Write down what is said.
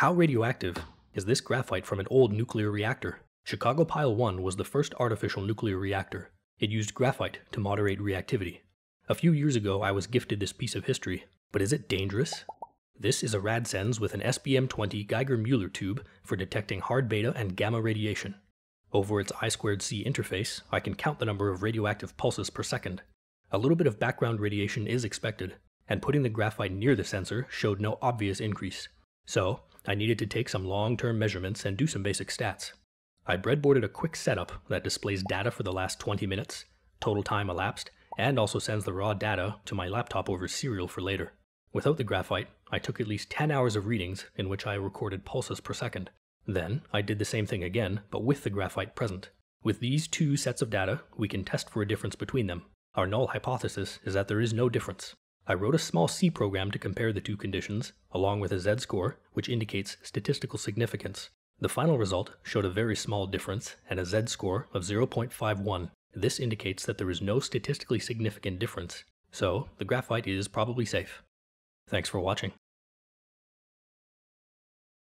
How radioactive is this graphite from an old nuclear reactor? Chicago Pile 1 was the first artificial nuclear reactor. It used graphite to moderate reactivity. A few years ago, I was gifted this piece of history, but is it dangerous? This is a RadSens with an SBM20 Geiger-Müller tube for detecting hard beta and gamma radiation. Over its I2C interface, I can count the number of radioactive pulses per second. A little bit of background radiation is expected, and putting the graphite near the sensor showed no obvious increase. So, I needed to take some long-term measurements and do some basic stats. I breadboarded a quick setup that displays data for the last 20 minutes, total time elapsed, and also sends the raw data to my laptop over serial for later. Without the graphite, I took at least 10 hours of readings in which I recorded pulses per second. Then, I did the same thing again, but with the graphite present. With these two sets of data, we can test for a difference between them. Our null hypothesis is that there is no difference. I wrote a small C program to compare the two conditions, along with a z-score, which indicates statistical significance. The final result showed a very small difference and a z-score of 0.51. This indicates that there is no statistically significant difference, so the graphite is probably safe. Thanks for watching.